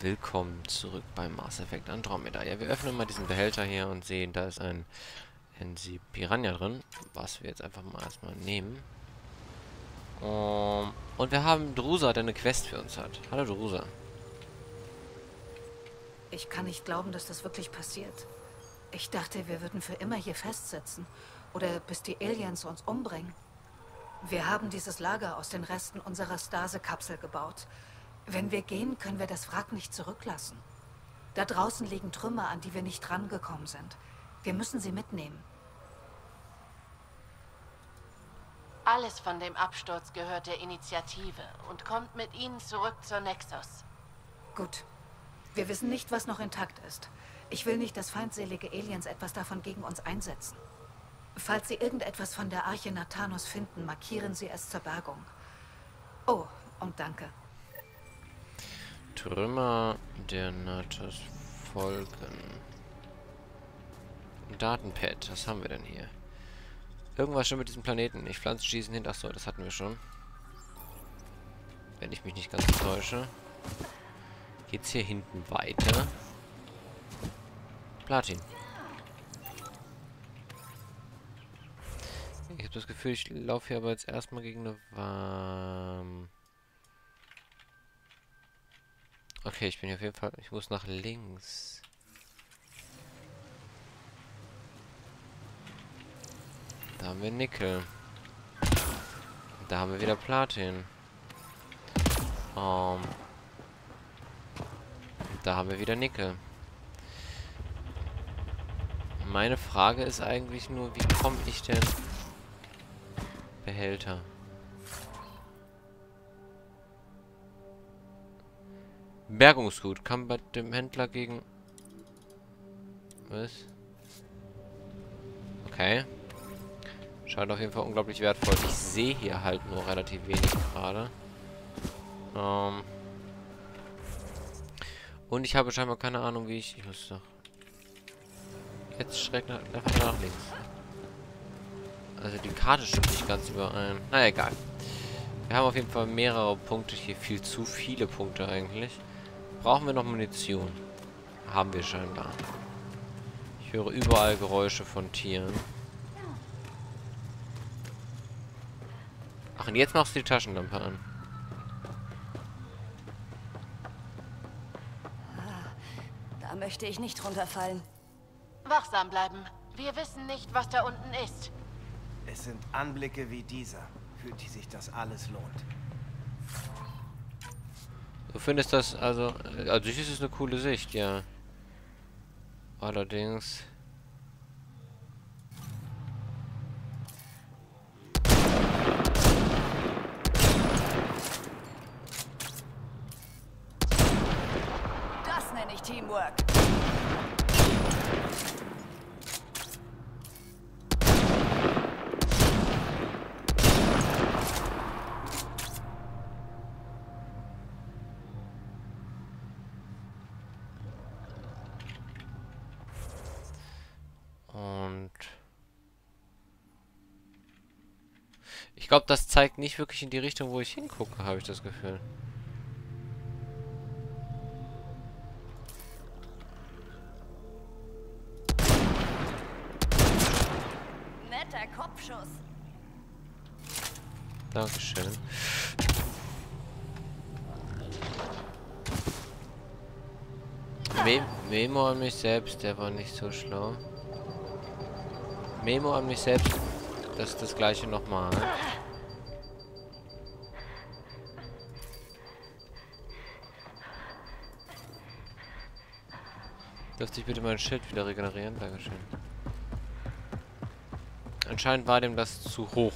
Willkommen zurück beim Mass Effect Andromeda. Ja, wir öffnen mal diesen Behälter hier und sehen, da ist ein NC Piranha drin, was wir jetzt einfach mal erstmal nehmen. Um, und wir haben Drusa, der eine Quest für uns hat. Hallo Drusa. Ich kann nicht glauben, dass das wirklich passiert. Ich dachte, wir würden für immer hier festsitzen. Oder bis die Aliens uns umbringen. Wir haben dieses Lager aus den Resten unserer Stase-Kapsel gebaut. Wenn wir gehen, können wir das Wrack nicht zurücklassen. Da draußen liegen Trümmer, an die wir nicht rangekommen sind. Wir müssen sie mitnehmen. Alles von dem Absturz gehört der Initiative und kommt mit ihnen zurück zur Nexus. Gut. Wir wissen nicht, was noch intakt ist. Ich will nicht, dass feindselige Aliens etwas davon gegen uns einsetzen. Falls Sie irgendetwas von der Arche Nathanos finden, markieren Sie es zur Bergung. Oh, und danke. Trümmer der Natos folgen. Datenpad, was haben wir denn hier? Irgendwas schon mit diesem Planeten. Nicht Pflanzen schießen hin. Achso, das hatten wir schon. Wenn ich mich nicht ganz täusche. Geht's hier hinten weiter? Platin. Ich habe das Gefühl, ich laufe hier aber jetzt erstmal gegen eine Warm. Okay, ich bin auf jeden Fall. Ich muss nach links. Da haben wir Nickel. Da haben wir wieder Platin. Um, da haben wir wieder Nickel. Meine Frage ist eigentlich nur, wie komme ich denn... Behälter. Bergungsgut. Kann bei dem Händler gegen... Was? Okay. Scheint auf jeden Fall unglaublich wertvoll. Ich sehe hier halt nur relativ wenig gerade. Ähm Und ich habe scheinbar keine Ahnung, wie ich... Ich muss doch... Jetzt schreckt einfach nach links. Also die Karte stimmt nicht ganz überein. Na egal. Wir haben auf jeden Fall mehrere Punkte hier. Viel zu viele Punkte eigentlich. Brauchen wir noch Munition? Haben wir scheinbar. Ich höre überall Geräusche von Tieren. Ach, und jetzt machst du die Taschenlampe an. Da möchte ich nicht runterfallen. Wachsam bleiben. Wir wissen nicht, was da unten ist. Es sind Anblicke wie dieser, für die sich das alles lohnt. Du findest das, also, also ist es eine coole Sicht, ja. Allerdings... Das nenne ich Teamwork. Und... Ich glaube, das zeigt nicht wirklich in die Richtung, wo ich hingucke, habe ich das Gefühl. Netter Kopfschuss. Dankeschön. Me Memo an mich selbst, der war nicht so schlau. Memo an mich selbst, das ist das gleiche nochmal. Dürfte ich bitte mein Schild wieder regenerieren? Dankeschön. Anscheinend war dem das zu hoch.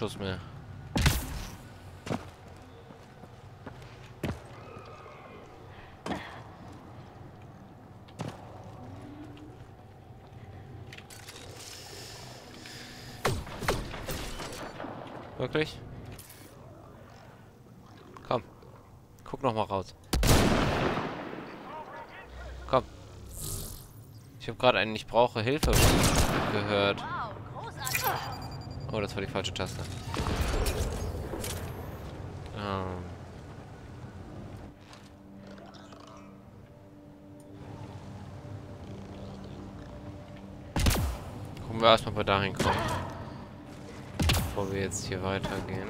Schuss mehr. Wirklich? Komm. Guck noch mal raus. Komm. Ich habe gerade einen Ich brauche Hilfe gehört. Oh, das war die falsche Taste. Ähm. Gucken wir erstmal, ob wir dahin kommen. Bevor wir jetzt hier weitergehen.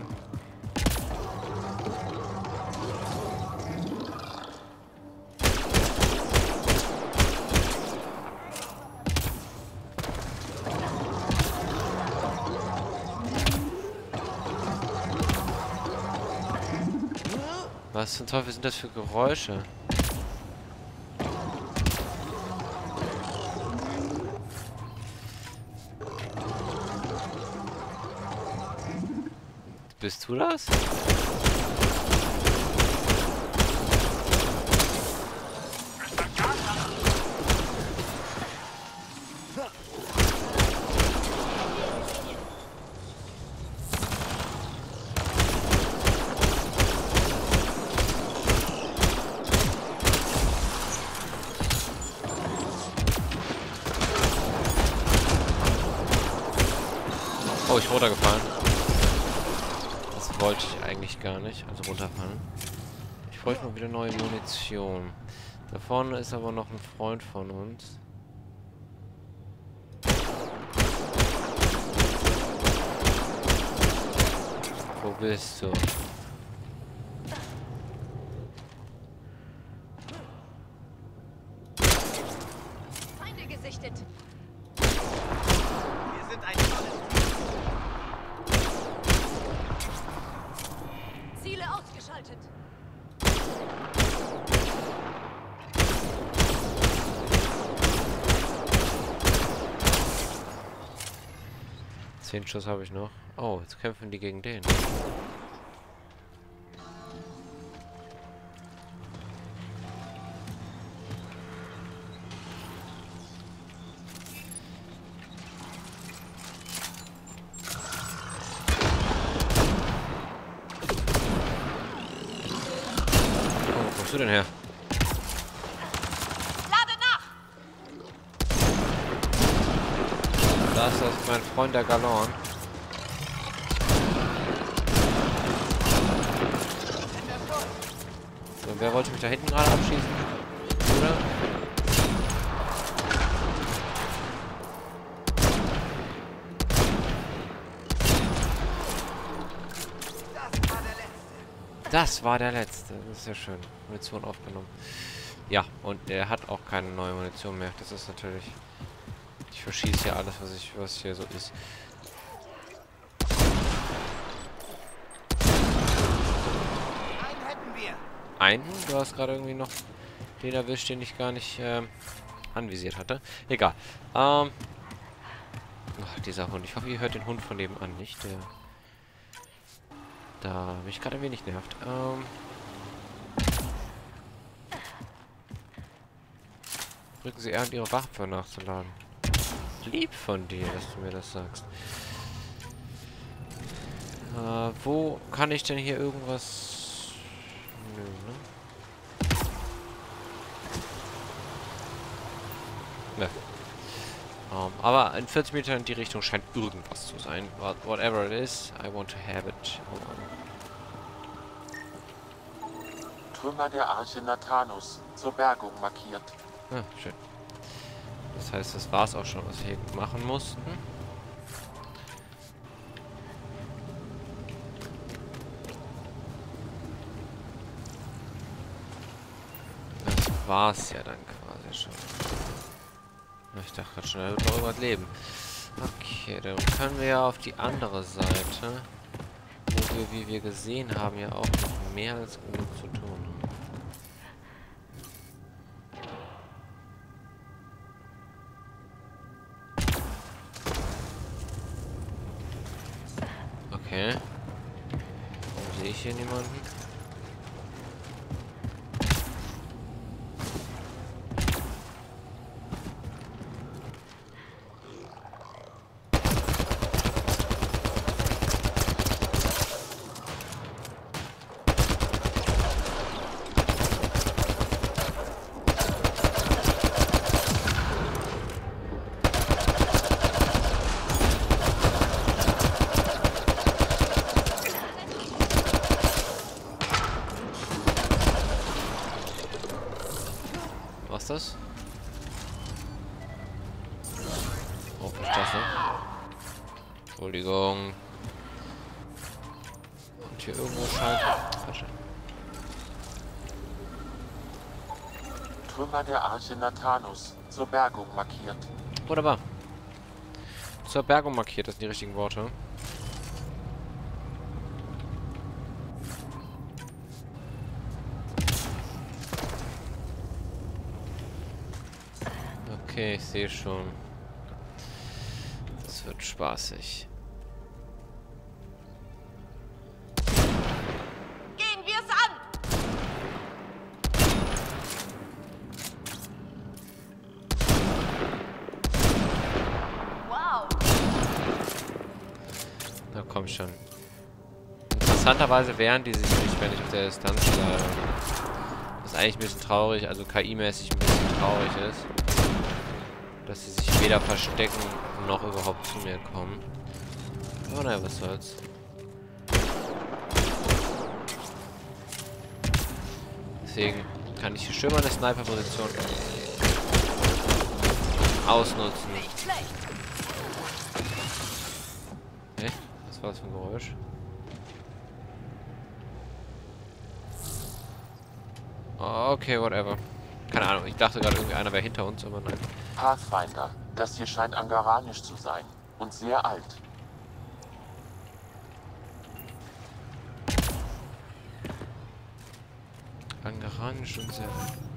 Was zum Teufel sind das für Geräusche? Bist du das? Oh, ich runtergefallen. Das wollte ich eigentlich gar nicht. Also runterfallen. Ich bräuchte mal wieder neue Munition. Da vorne ist aber noch ein Freund von uns. Wo bist du? Feinde gesichtet. Wir sind ein tolles Ziele ausgeschaltet. Zehn Schuss habe ich noch. Oh, jetzt kämpfen die gegen den. Oh, wo kommst du denn her? Lade nach! Da ist das mein Freund der Galon. So, wer wollte mich da hinten gerade abschießen? Oder? Das war der letzte. Das war der letzte. Das ist ja schön. Munition aufgenommen. Ja, und er hat auch keine neue Munition mehr. Das ist natürlich... Ich verschieße hier alles, was ich, was hier so ist. Einen hätten wir. Einen? Du hast gerade irgendwie noch den erwischt, den ich gar nicht ähm, anvisiert hatte. Egal. Ähm... Ach, dieser Hund. Ich hoffe, ihr hört den Hund von nebenan nicht. Der da mich gerade ein wenig nervt. Ähm... Drücken Sie R und Ihre Waffe nachzuladen. Lieb von dir, dass du mir das sagst. Äh, wo kann ich denn hier irgendwas... Nö, ne? Ne. Ähm, aber in 40 Metern in die Richtung scheint irgendwas zu sein. What, whatever it is, I want to have it. Trümmer der Arche Nathanus zur Bergung markiert. Ah, schön. Das heißt, das war's auch schon, was wir hier machen mussten. Das war's ja dann quasi schon. Ich dachte gerade schon, er wird noch irgendwas leben. Okay, dann können wir ja auf die andere Seite, wo wir, wie wir gesehen haben, ja auch noch mehr als genug zu tun sehe ich hier niemanden? Trümmer der Arche Nathanus. Zur Bergung markiert. Wunderbar. Zur Bergung markiert, das sind die richtigen Worte. Okay, ich sehe schon. Das wird spaßig. Interessanterweise wehren die sich nicht, wenn ich auf der Distanz bleibe. Was eigentlich ein bisschen traurig, also KI-mäßig ein bisschen traurig ist. Dass sie sich weder verstecken noch überhaupt zu mir kommen. Aber naja, was soll's. Deswegen kann ich hier schön meine Sniper-Position ausnutzen. Hä? Was war das für ein Geräusch? Okay, whatever. Keine Ahnung, ich dachte gerade irgendwie einer wäre hinter uns, aber nein. Pathfinder. Das hier scheint angaranisch zu sein. Und sehr alt. Angaranisch und sehr. Keine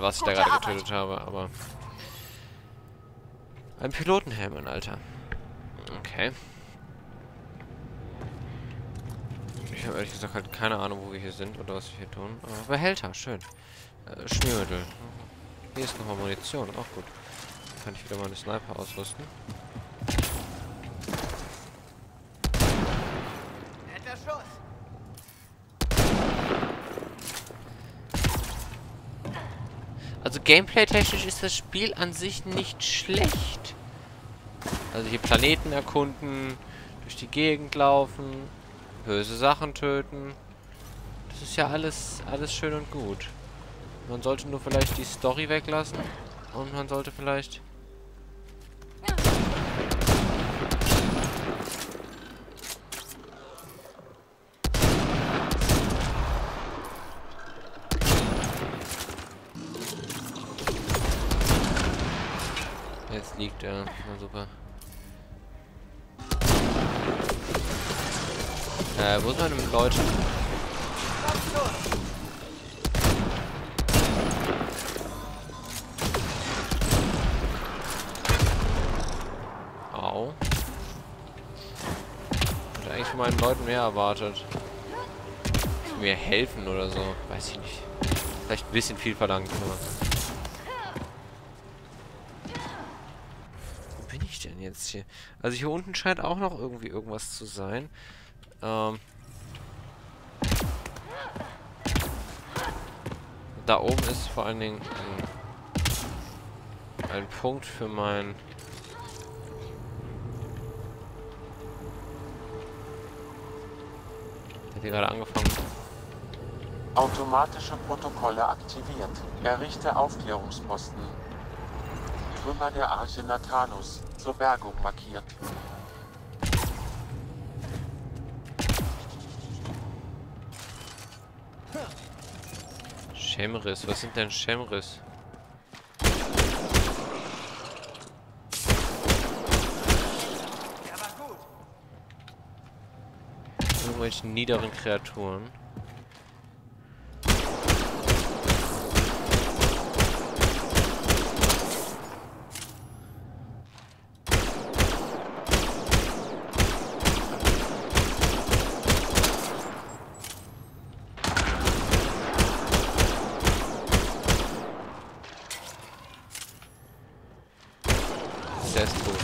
Ahnung, was ich da gerade getötet habe, aber. Ein Pilotenhelm, Alter. Okay. Ich habe ehrlich gesagt halt keine Ahnung, wo wir hier sind oder was wir hier tun. Aber Behälter, schön. Äh, Schmiermittel. Hier ist nochmal Munition, auch gut. Kann ich wieder meine Sniper ausrüsten. Netter Schuss. Gameplay-technisch ist das Spiel an sich nicht schlecht. Also hier Planeten erkunden, durch die Gegend laufen, böse Sachen töten. Das ist ja alles, alles schön und gut. Man sollte nur vielleicht die Story weglassen und man sollte vielleicht... wo sind meine Leute? Au. Ich hätte eigentlich von meinen Leuten mehr erwartet. Mir helfen oder so. Weiß ich nicht. Vielleicht ein bisschen viel verlangt. Wo bin ich denn jetzt hier? Also hier unten scheint auch noch irgendwie irgendwas zu sein. Ähm. Da oben ist vor allen Dingen ein, ein Punkt für mein... Der hat hier gerade angefangen. Automatische Protokolle aktiviert. Errichte Aufklärungsposten. Trümmer der Arche Nathanus. Zur Bergung markiert. Schemris, was sind denn Schemris? Irgendwelche niederen Kreaturen. Der ist tot.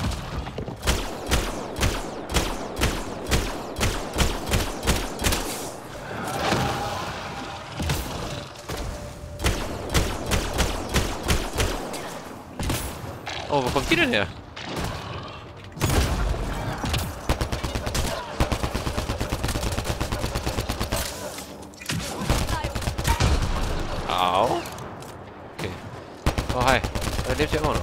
Oh, wo kommt die denn her? Au. Okay. Oh, hi. Er lebt ja immer noch.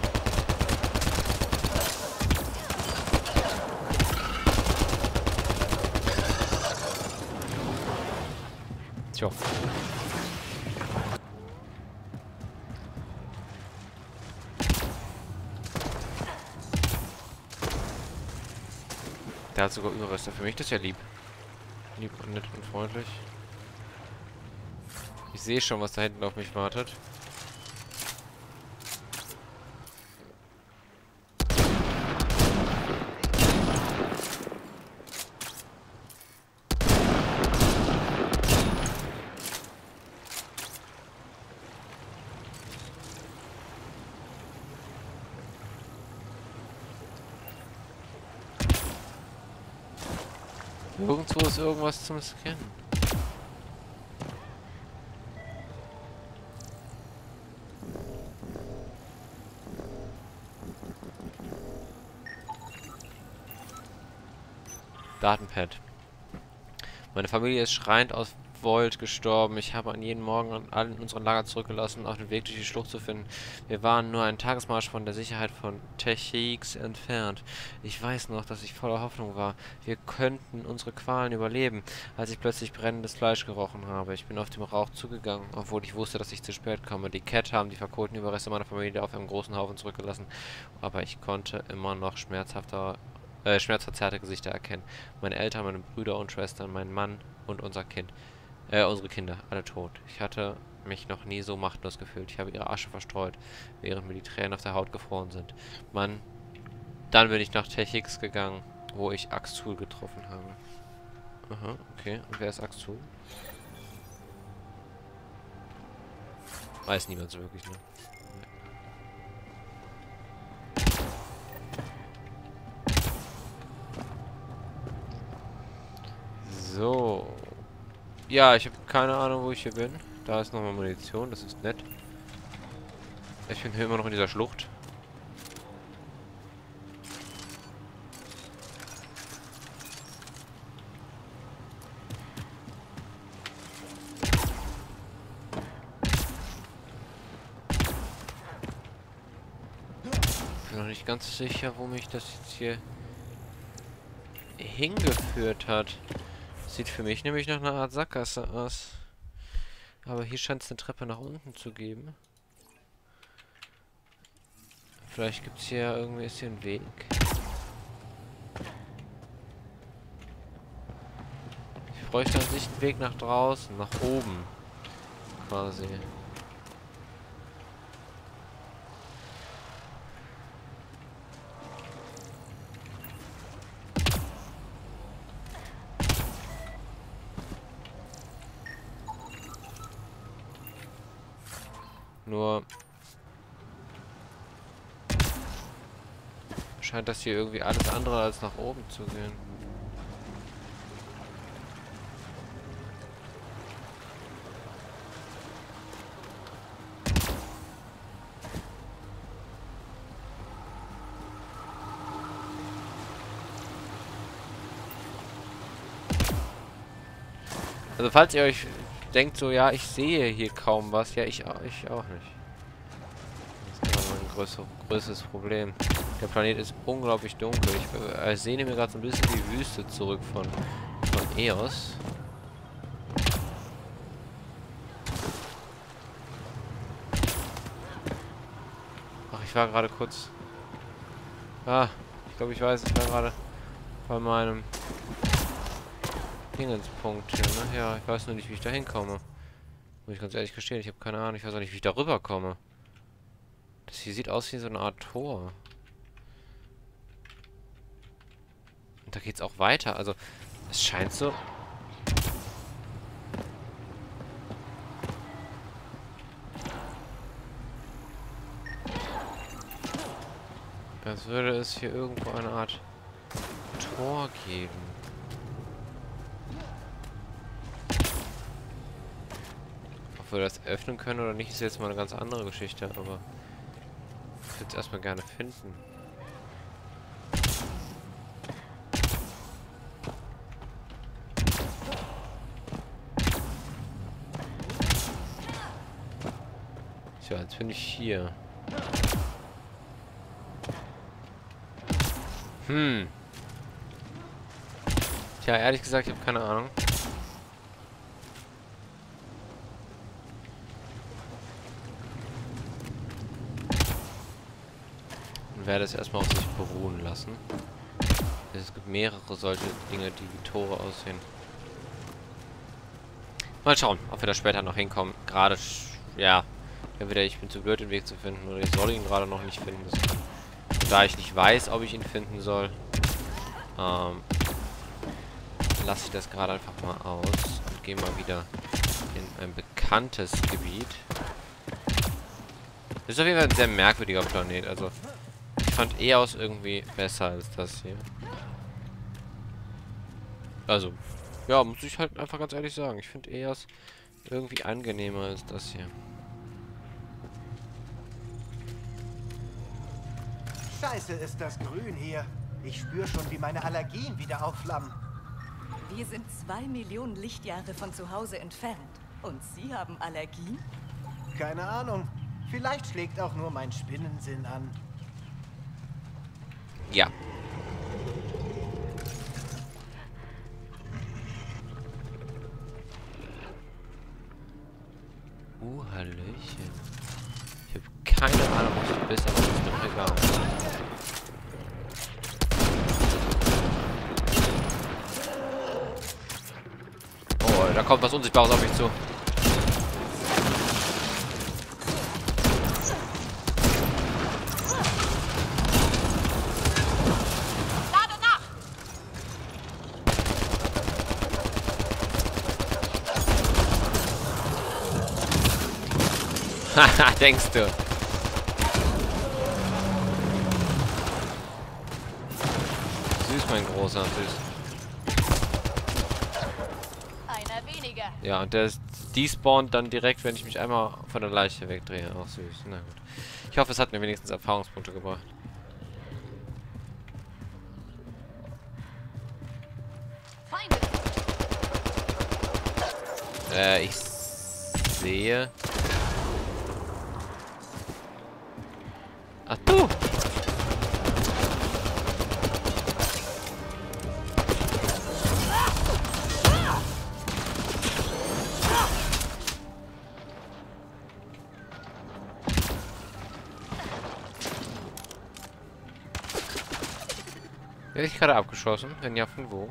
Tja. Der hat sogar Überreste für mich. Das ist ja lieb. Lieb und nett und freundlich. Ich sehe schon, was da hinten auf mich wartet. Irgendwo ist irgendwas zum Scannen. Datenpad. Meine Familie ist schreiend aus Volt gestorben. Ich habe an jeden Morgen allen unseren Lager zurückgelassen, auf den Weg durch die Schlucht zu finden. Wir waren nur einen Tagesmarsch von der Sicherheit von Techix entfernt. Ich weiß noch, dass ich voller Hoffnung war. Wir könnten unsere Qualen überleben, als ich plötzlich brennendes Fleisch gerochen habe. Ich bin auf dem Rauch zugegangen, obwohl ich wusste, dass ich zu spät komme. Die Cat haben die verkohlten Überreste meiner Familie auf einem großen Haufen zurückgelassen. Aber ich konnte immer noch schmerzhafter äh, schmerzverzerrte Gesichter erkennen. Meine Eltern, meine Brüder und Schwestern, mein Mann und unser Kind. Äh, unsere Kinder, alle tot. Ich hatte mich noch nie so machtlos gefühlt. Ich habe ihre Asche verstreut, während mir die Tränen auf der Haut gefroren sind. Mann, dann bin ich nach Techix gegangen, wo ich Axtul getroffen habe. Aha, okay. Und wer ist Axtul? Weiß niemand so wirklich, ne? So. Ja, ich habe keine Ahnung, wo ich hier bin. Da ist nochmal Munition, das ist nett. Ich bin hier immer noch in dieser Schlucht. Bin noch nicht ganz sicher, wo mich das jetzt hier hingeführt hat. Sieht für mich nämlich nach einer Art Sackgasse aus. Aber hier scheint es eine Treppe nach unten zu geben. Vielleicht gibt es hier irgendwie ist hier einen Weg. Ich bräuchte an sich einen Weg nach draußen, nach oben. Quasi. Nur scheint das hier irgendwie alles andere als nach oben zu gehen. Also falls ihr euch denkt so, ja, ich sehe hier kaum was. Ja, ich, ich auch nicht. Das ist aber ein größer, größeres Problem. Der Planet ist unglaublich dunkel. Ich äh, sehne mir gerade so ein bisschen die Wüste zurück von, von Eos. Ach, ich war gerade kurz... Ah, ich glaube, ich weiß, ich war gerade bei meinem Dingenspunkt hier, ne? Ja, ich weiß nur nicht, wie ich da hinkomme. Muss ich ganz ehrlich gestehen, ich habe keine Ahnung, ich weiß auch nicht, wie ich da rüberkomme. Das hier sieht aus wie so eine Art Tor. Und da geht's auch weiter, also es scheint so... Als würde es hier irgendwo eine Art Tor geben. Wir das öffnen können oder nicht, ist jetzt mal eine ganz andere Geschichte, aber... würde es erstmal gerne finden. So, jetzt bin ich hier. Hm. Tja, ehrlich gesagt, ich habe keine Ahnung. Und werde es erstmal auf sich beruhen lassen. Es gibt mehrere solche Dinge, die wie Tore aussehen. Mal schauen, ob wir da später noch hinkommen. Gerade, ja, entweder ich bin zu blöd, den Weg zu finden, oder ich soll ihn gerade noch nicht finden. Das, da ich nicht weiß, ob ich ihn finden soll, ähm, lasse ich das gerade einfach mal aus und gehe mal wieder in ein bekanntes Gebiet. Das ist auf jeden Fall ein sehr merkwürdiger Planet. Also, ich fand Eos irgendwie besser als das hier. Also, ja, muss ich halt einfach ganz ehrlich sagen. Ich finde Eos irgendwie angenehmer als das hier. Scheiße ist das grün hier. Ich spüre schon, wie meine Allergien wieder aufflammen. Wir sind zwei Millionen Lichtjahre von zu Hause entfernt. Und Sie haben Allergien? Keine Ahnung. Vielleicht schlägt auch nur mein Spinnensinn an. Ja. Uh, Hallöchen. Ich habe keine Ahnung, was du bist, aber das ist auch egal. Oh, da kommt was Unsichtbares auf mich zu. Lade nach! Haha, denkst du. Süß, mein Großer, süß. Einer weniger. Ja, und der ist despawnt dann direkt, wenn ich mich einmal von der Leiche wegdrehe. Auch süß. Na gut. Ich hoffe, es hat mir wenigstens Erfahrungspunkte gebracht. Feinde. Äh, ich sehe... Ach du! Werde ich gerade abgeschossen? Wenn ja, von wo?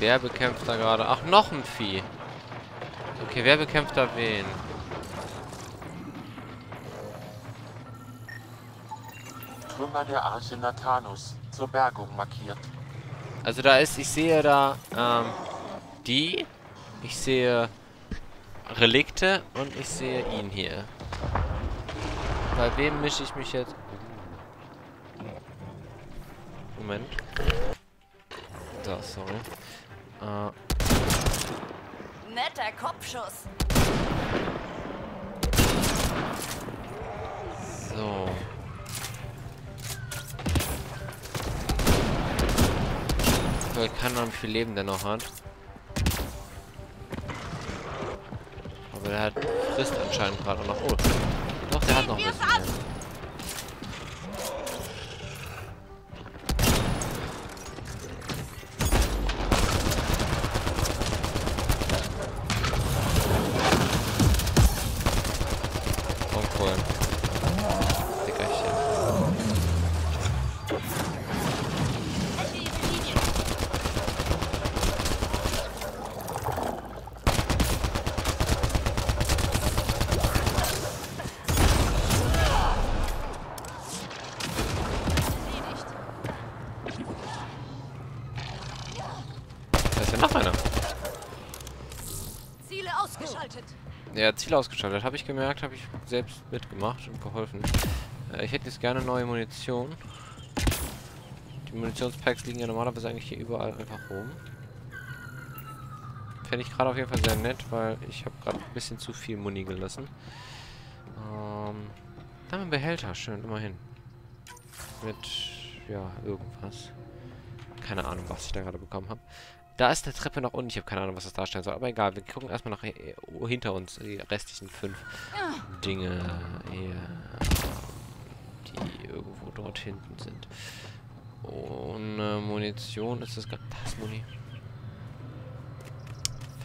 Wer bekämpft da gerade? Ach, noch ein Vieh. Okay, wer bekämpft da wen? Trümmer der Arche Nathanus zur Bergung markiert. Also da ist, ich sehe da, ähm, die. Ich sehe Relikte und ich sehe ihn hier. Bei wem mische ich mich jetzt? Moment. So, sorry. Äh, Netter Kopfschuss. so. Ich weiß keine Ahnung, wie viel Leben der noch hat. Aber der hat frisst anscheinend gerade noch. Oh. Doch, der hat noch ein bisschen. Mehr. Ja, Ziel ausgeschaltet. Habe ich gemerkt, habe ich selbst mitgemacht und geholfen. Äh, ich hätte jetzt gerne neue Munition. Die Munitionspacks liegen ja normalerweise eigentlich hier überall einfach rum. Fände ich gerade auf jeden Fall sehr nett, weil ich habe gerade ein bisschen zu viel Muni gelassen. Ähm, da haben wir einen Behälter, schön, immerhin. Mit, ja, irgendwas. Keine Ahnung, was ich da gerade bekommen habe. Da ist eine Treppe nach unten. Ich habe keine Ahnung, was das darstellen soll. Aber egal, wir gucken erstmal nach äh, hinter uns. Die restlichen fünf Dinge hier. Die irgendwo dort hinten sind. Ohne Munition ist das gar... Das Muni.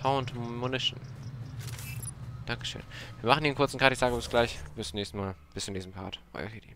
Found Munition. Dankeschön. Wir machen hier einen kurzen Cut. Ich sage bis gleich. Bis zum nächsten Mal. Bis zum nächsten Part. Euer Hedi.